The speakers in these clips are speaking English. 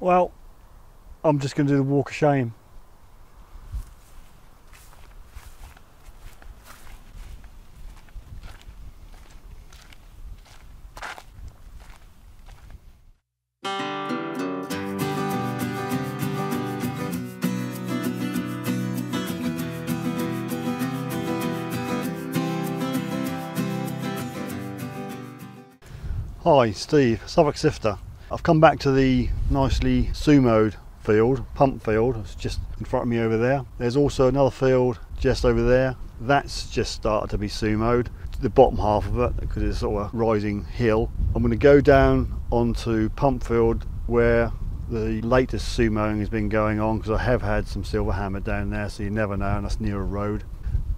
Well, I'm just going to do the walk of shame. Hi, Steve, Suffolk Sifter. I've come back to the nicely sumoed field, pump field, it's just in front of me over there. There's also another field just over there. That's just started to be sumoed, the bottom half of it, because it's sort of a rising hill. I'm going to go down onto pump field where the latest sumoing has been going on because I have had some silver hammer down there, so you never know, and that's near a road.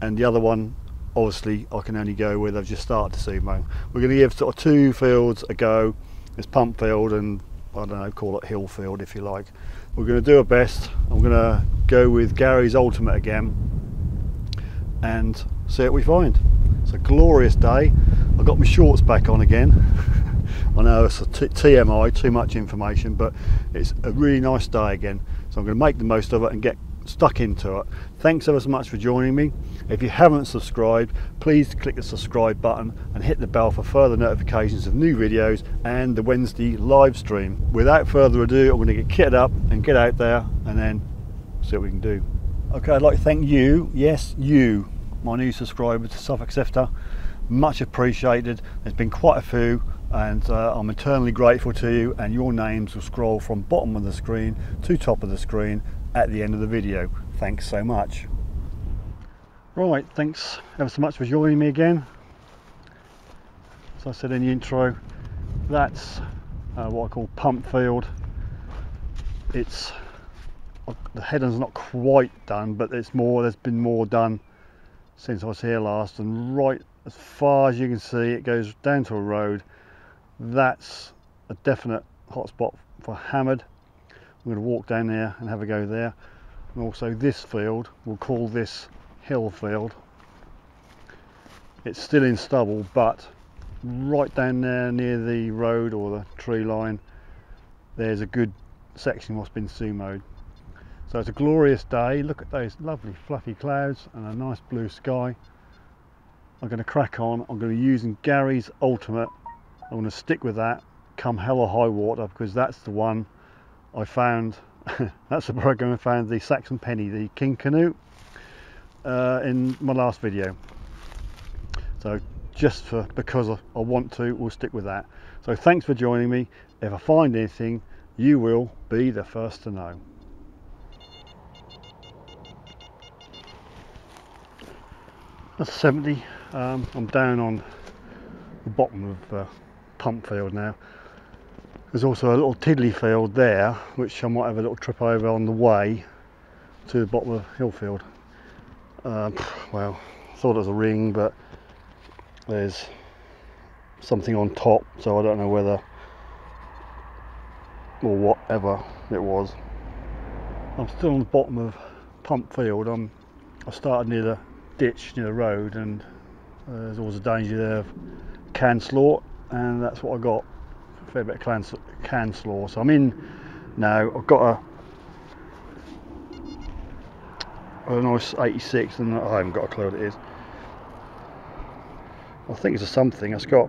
And the other one obviously I can only go where they've just started to sumo. We're going to give sort of two fields a go. It's pump field and I don't know, call it hill field if you like. We're going to do our best. I'm going to go with Gary's Ultimate again and see what we find. It's a glorious day. I've got my shorts back on again. I know it's a t TMI, too much information, but it's a really nice day again. So I'm going to make the most of it and get stuck into it. Thanks ever so much for joining me. If you haven't subscribed, please click the subscribe button and hit the bell for further notifications of new videos and the Wednesday live stream. Without further ado, I'm going to get kitted up and get out there and then see what we can do. Okay, I'd like to thank you, yes, you, my new subscriber to Suffolk Sifter. Much appreciated. There's been quite a few and uh, I'm eternally grateful to you and your names will scroll from bottom of the screen to top of the screen at the end of the video. Thanks so much. Right, thanks ever so much for joining me again. As I said in the intro, that's uh, what I call pump field. It's uh, the headland's not quite done, but it's more. There's been more done since I was here last, and right as far as you can see, it goes down to a road. That's a definite hotspot for hammered. I'm going to walk down there and have a go there. And also this field, we'll call this hill field. It's still in stubble, but right down there near the road or the tree line, there's a good section what's been sumoed. So it's a glorious day. Look at those lovely fluffy clouds and a nice blue sky. I'm going to crack on. I'm going to be using Gary's Ultimate. I'm going to stick with that come hell or high water because that's the one I found. that's the program I found the Saxon Penny, the King Canute uh, in my last video. So just for because I, I want to, we'll stick with that. So thanks for joining me. If I find anything, you will be the first to know. That's 70. Um, I'm down on the bottom of uh, pump field now. There's also a little tiddly field there, which I might have a little trip over on the way to the bottom of Hillfield. Um, well, thought it was a ring, but there's something on top, so I don't know whether or whatever it was. I'm still on the bottom of Pump Field. I'm I started near the ditch near the road, and uh, there's always a danger there of can slaw, and that's what I got. Fair bit of can, can slaw. So I'm in now. I've got a a nice 86 and I haven't got a clue what it is. I think it's a something. It's got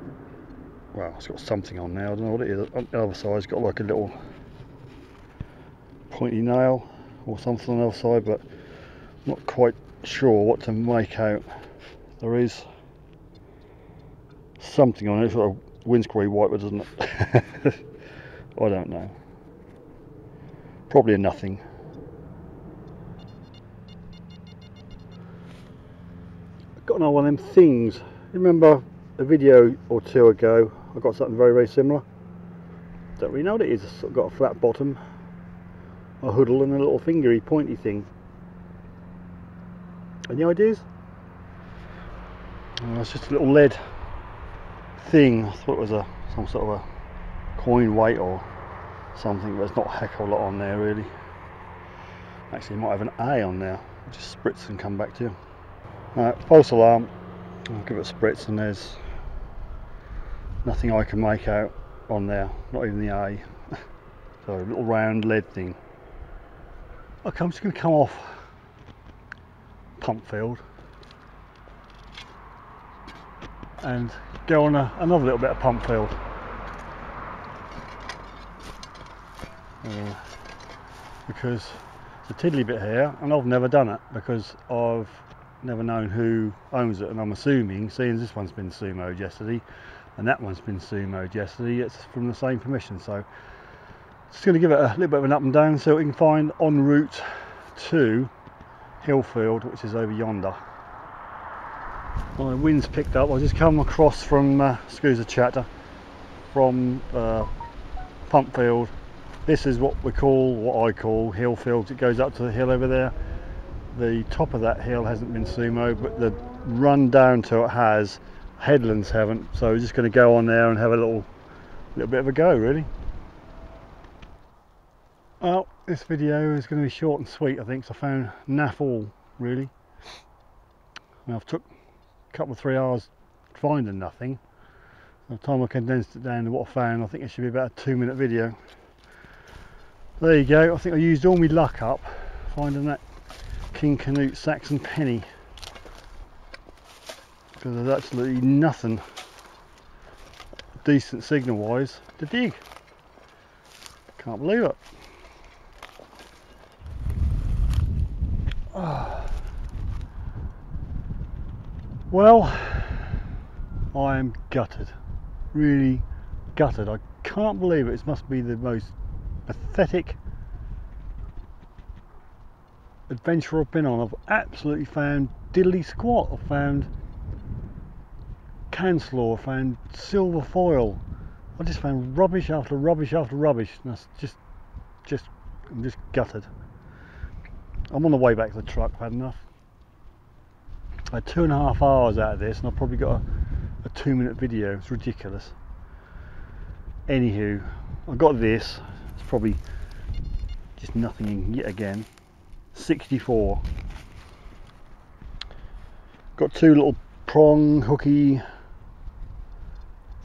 well it's got something on now I don't know what it is. On the other side it's got like a little pointy nail or something on the other side but I'm not quite sure what to make out. There is something on it windscreen wiper doesn't it I don't know probably a nothing got another one of them things. Remember a video or two ago, I got something very, very similar. Don't really know what it is. It's got a flat bottom, a hoodle and a little fingery pointy thing. Any ideas? Oh, it's just a little lead thing. I thought it was a some sort of a coin weight or something, but there's not a heck of a lot on there really. Actually, might have an A on there. Just spritz and come back to you. False alarm. I'll give it a spritz and there's nothing I can make out on there, not even the A. So a little round lead thing. Okay, I'm just going to come off pump field and go on a, another little bit of pump field. Uh, because it's a tiddly bit here and I've never done it because I've never known who owns it and I'm assuming seeing this one's been sumoed yesterday and that one's been sumoed yesterday it's from the same permission so just going to give it a little bit of an up and down so we can find en route to Hillfield which is over yonder my wind's picked up. I just come across from uh, Scusa Chatter from uh, Pumpfield this is what we call what I call hill fields. it goes up to the hill over there. The top of that hill hasn't been sumo but the run down to it has. Headlands haven't. So we're just going to go on there and have a little little bit of a go really. Well this video is going to be short and sweet I think. So I found naff all really. I've took couple of three hours finding nothing. By the time I condensed it down to what I found I think it should be about a two minute video. There you go. I think I used all my luck up finding that King Canute Saxon penny. Because there's absolutely nothing decent signal wise to dig. Can't believe it. Oh. Well I am gutted really gutted I can't believe it it must be the most pathetic adventure I've been on. I've absolutely found diddly squat. I've found canslaw, I found silver foil. I just found rubbish after rubbish after rubbish. And that's just, just, I'm just gutted. I'm on the way back to the truck, I've had enough. I had two and a half hours out of this and I've probably got a, a two minute video. It's ridiculous. Anywho, I got this. It's probably just nothing yet again. 64 got two little prong hooky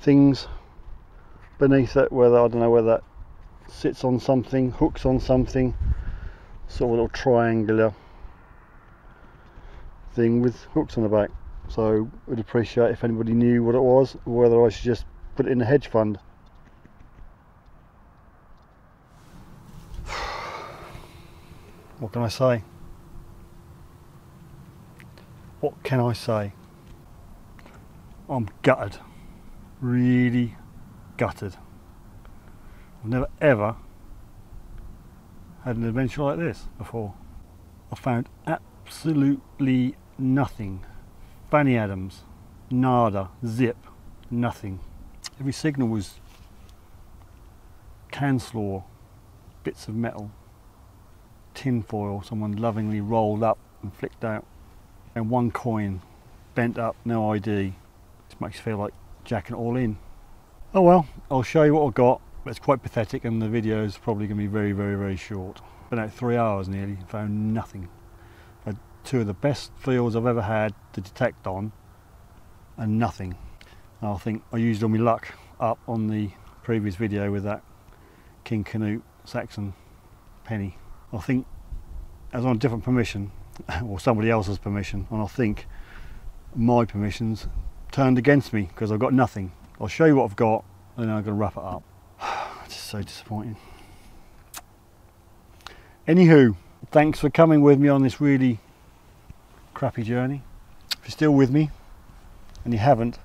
things beneath it whether I don't know whether that sits on something hooks on something sort of little triangular thing with hooks on the back so would appreciate if anybody knew what it was or whether I should just put it in a hedge fund what can I say? What can I say? I'm gutted. Really gutted. I've never ever had an adventure like this before. I found absolutely nothing. Fanny Adams, nada, zip, nothing. Every signal was canslaw, bits of metal tin foil someone lovingly rolled up and flicked out and one coin bent up no ID this makes you feel like jacking it all in oh well I'll show you what I've got but it's quite pathetic and the video is probably going to be very very very short been out three hours nearly found nothing two of the best fields I've ever had to detect on and nothing I think I used all my luck up on the previous video with that King Canute Saxon penny I think as on a different permission or somebody else's permission and I think my permissions turned against me because I've got nothing. I'll show you what I've got and then I'm going to wrap it up. it's so disappointing. Anywho, thanks for coming with me on this really crappy journey. If you're still with me and you haven't,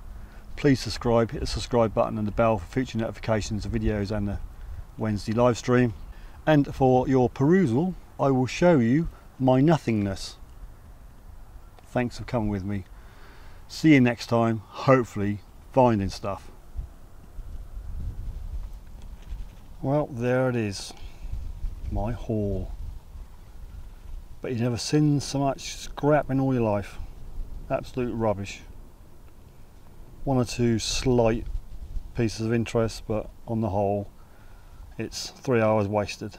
please subscribe, hit the subscribe button and the bell for future notifications of videos and the Wednesday live stream and for your perusal I will show you my nothingness. Thanks for coming with me. See you next time, hopefully finding stuff. Well, there it is, my haul. But you've never seen so much scrap in all your life. Absolute rubbish. One or two slight pieces of interest, but on the whole, it's three hours wasted.